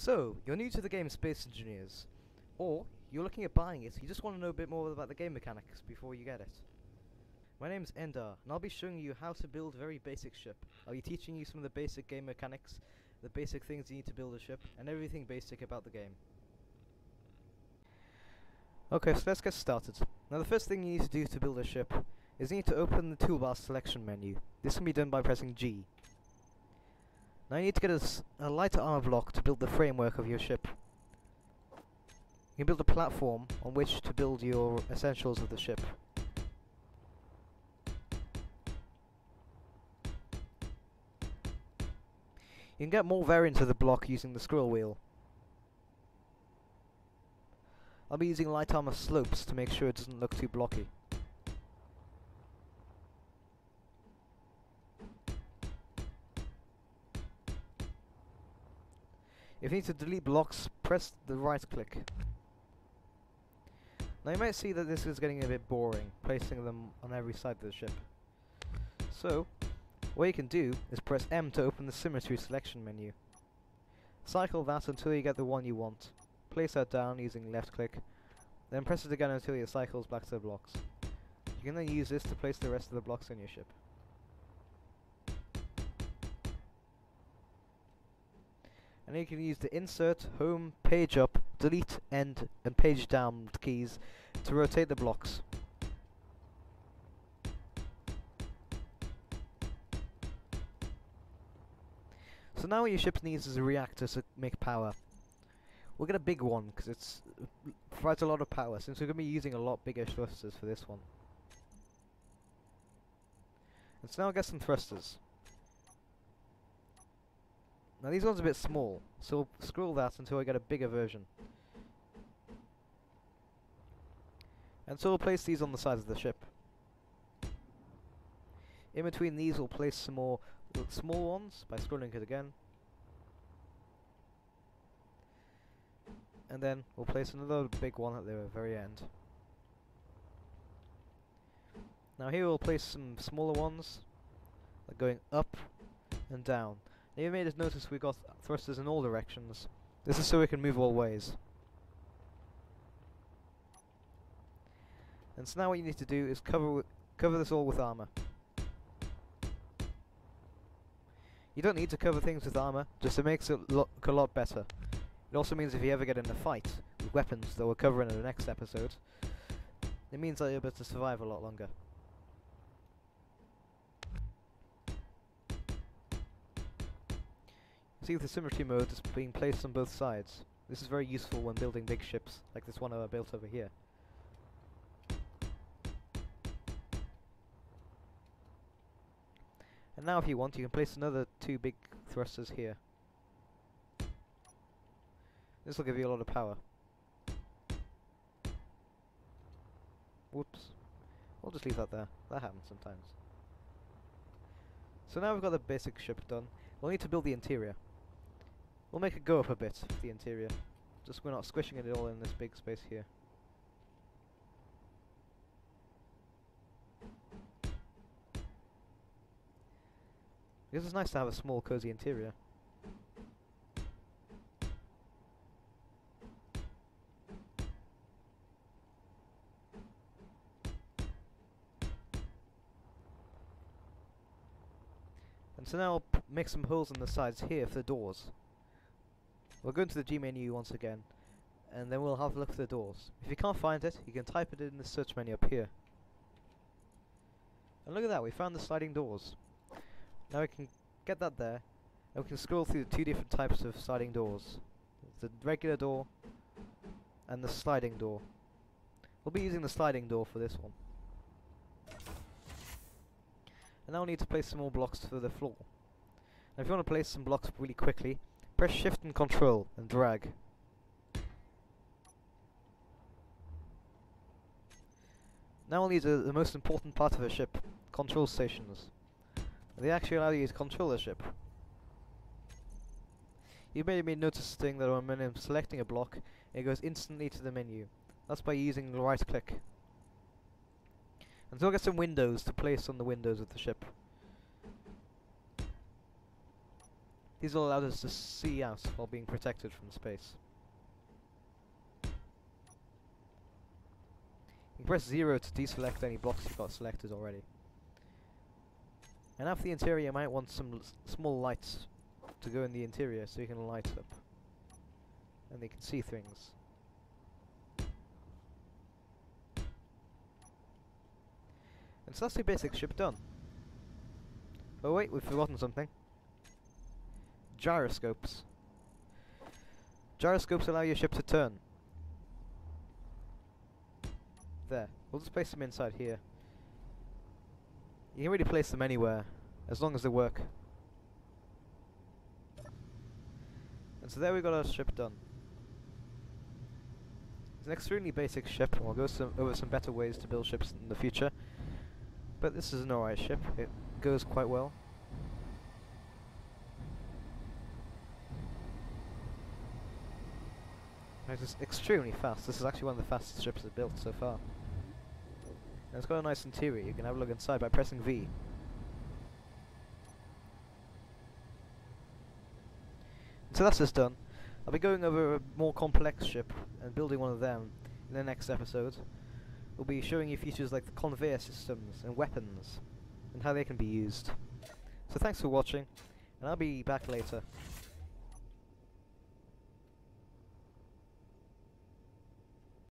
So, you're new to the game Space Engineers, or you're looking at buying it, you just want to know a bit more about the game mechanics before you get it. My name's Endar, and I'll be showing you how to build a very basic ship. I'll be teaching you some of the basic game mechanics, the basic things you need to build a ship, and everything basic about the game. Okay, so let's get started. Now the first thing you need to do to build a ship is you need to open the toolbar selection menu. This can be done by pressing G. Now you need to get a, a light armor block to build the framework of your ship. You can build a platform on which to build your essentials of the ship. You can get more variants of the block using the scroll wheel. I'll be using light armor slopes to make sure it doesn't look too blocky. If you need to delete blocks, press the right click. Now you might see that this is getting a bit boring, placing them on every side of the ship. So, what you can do is press M to open the symmetry selection menu. Cycle that until you get the one you want. Place that down using left click, then press it again until it cycles back to the blocks. You can then use this to place the rest of the blocks on your ship. And you can use the insert, home, page up, delete, end, and page down keys to rotate the blocks. So now what your ship needs is a reactor to make power. We'll get a big one because it's uh, provides a lot of power since we're going to be using a lot bigger thrusters for this one. So now get some thrusters. Now these ones are a bit small, so we'll scroll that until I get a bigger version. And so we'll place these on the sides of the ship. In between these we'll place some more small ones by scrolling it again. And then we'll place another big one at the very end. Now here we'll place some smaller ones, like going up and down. Now you may have noticed we've got thrusters in all directions. This is so we can move all ways. And so now what you need to do is cover cover this all with armor. You don't need to cover things with armor, just it makes it look a lot better. It also means if you ever get in a fight with weapons that we'll cover in the next episode, it means that you're able to survive a lot longer. See the symmetry mode is being placed on both sides. This is very useful when building big ships, like this one I built over here. And now if you want, you can place another two big thrusters here. This will give you a lot of power. Whoops. We'll just leave that there. That happens sometimes. So now we've got the basic ship done. We'll need to build the interior. We'll make it go up a bit, the interior. Just we're not squishing it all in this big space here. Because it's nice to have a small cozy interior. And so now I'll make some holes in the sides here for the doors. We'll go into the G menu once again, and then we'll have a look for the doors. If you can't find it, you can type it in the search menu up here. And look at that, we found the sliding doors. Now we can get that there, and we can scroll through the two different types of sliding doors. The regular door, and the sliding door. We'll be using the sliding door for this one. And now we need to place some more blocks for the floor. Now if you want to place some blocks really quickly, press shift and control and drag. Now need uh, the most important part of a ship, control stations. They actually allow you to control the ship. You may be noticing that when I'm selecting a block, it goes instantly to the menu. That's by using the right click. And so I'll get some windows to place on the windows of the ship. These will allow us to see out while being protected from space. You press 0 to deselect any blocks you've got selected already. And for the interior, you might want some small lights to go in the interior so you can light up. And they can see things. And so that's the basic ship done. Oh wait, we've forgotten something. Gyroscopes. Gyroscopes allow your ship to turn. There. We'll just place them inside here. You can really place them anywhere, as long as they work. And so there we got our ship done. It's an extremely basic ship, and we'll go some over some better ways to build ships in the future. But this is an alright ship, it goes quite well. It is extremely fast, this is actually one of the fastest ships I've built so far. And it's got a nice interior, you can have a look inside by pressing V. So that's this done. I'll be going over a more complex ship and building one of them in the next episode. We'll be showing you features like the conveyor systems and weapons and how they can be used. So thanks for watching and I'll be back later.